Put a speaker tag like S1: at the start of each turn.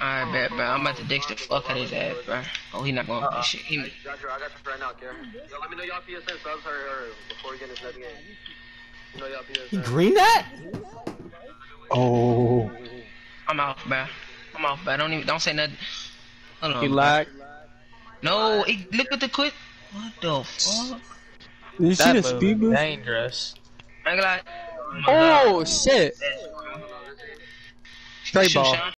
S1: Alright, bet, bro. I'm about to ditch the fuck out of his ass, bro. Oh, he not going for this shit. He,
S2: Got Roger, I got this right now, Gary. Yo, let me know y'all PSN subs or, or before we get into the game. You know y'all
S3: He
S2: PSN.
S3: green that? Oh.
S1: I'm off, bro. I'm off, bro. Don't even, don't say nothing. Hold on.
S4: He lagged.
S1: No, he, look at the quick. What the fuck?
S3: Did you see the speed boost?
S4: dangerous.
S1: I ain't like, oh.
S4: Oh shit! Straight ball.